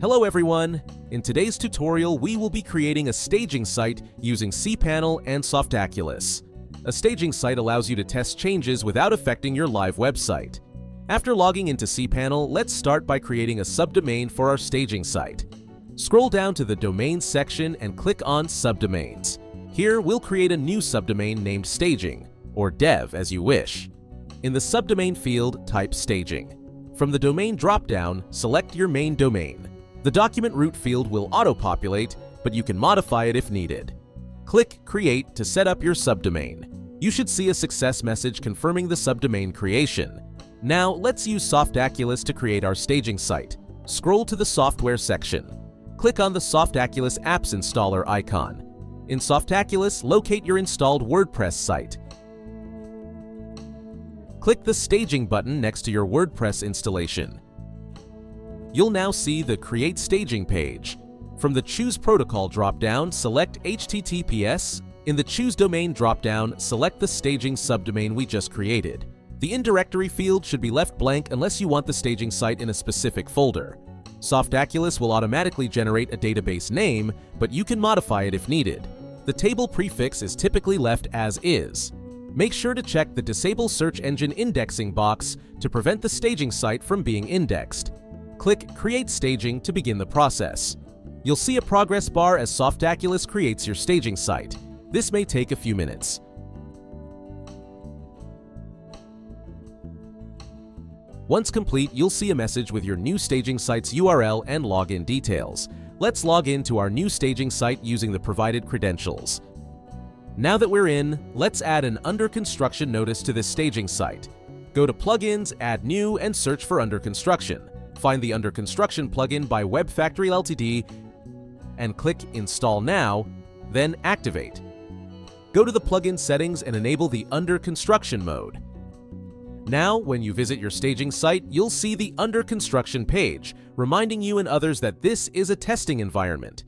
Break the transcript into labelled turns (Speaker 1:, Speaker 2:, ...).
Speaker 1: Hello everyone! In today's tutorial, we will be creating a staging site using cPanel and Softaculous. A staging site allows you to test changes without affecting your live website. After logging into cPanel, let's start by creating a subdomain for our staging site. Scroll down to the Domains section and click on Subdomains. Here, we'll create a new subdomain named Staging, or Dev as you wish. In the subdomain field, type Staging. From the Domain dropdown, select your main domain. The document root field will auto-populate, but you can modify it if needed. Click Create to set up your subdomain. You should see a success message confirming the subdomain creation. Now, let's use Softaculous to create our staging site. Scroll to the Software section. Click on the Softaculous Apps Installer icon. In Softaculous, locate your installed WordPress site. Click the Staging button next to your WordPress installation. You'll now see the Create Staging page. From the Choose Protocol dropdown, select HTTPS. In the Choose Domain dropdown, select the staging subdomain we just created. The indirectory field should be left blank unless you want the staging site in a specific folder. Softaculous will automatically generate a database name, but you can modify it if needed. The table prefix is typically left as is. Make sure to check the Disable Search Engine Indexing box to prevent the staging site from being indexed click Create Staging to begin the process. You'll see a progress bar as Softaculous creates your staging site. This may take a few minutes. Once complete, you'll see a message with your new staging site's URL and login details. Let's log in to our new staging site using the provided credentials. Now that we're in, let's add an Under Construction notice to this staging site. Go to Plugins, Add New, and search for Under Construction. Find the Under Construction plugin by WebFactory Ltd and click Install Now, then Activate. Go to the plugin settings and enable the Under Construction mode. Now, when you visit your staging site, you'll see the Under Construction page, reminding you and others that this is a testing environment.